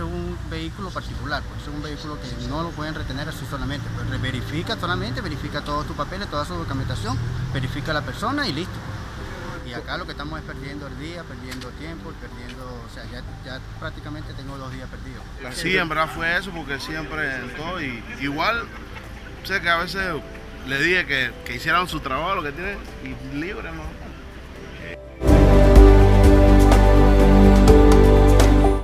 un vehículo particular, pues es un vehículo que no lo pueden retener así solamente. Pues verifica solamente, verifica todos tus papeles, toda su documentación, verifica a la persona y listo. Y acá lo que estamos es perdiendo el día, perdiendo tiempo, perdiendo, o sea, ya, ya prácticamente tengo dos días perdidos. Sí, en verdad fue eso, porque siempre en todo, y igual, sé que a veces le dije que, que hicieran su trabajo, lo que tienen, y libre, ¿no?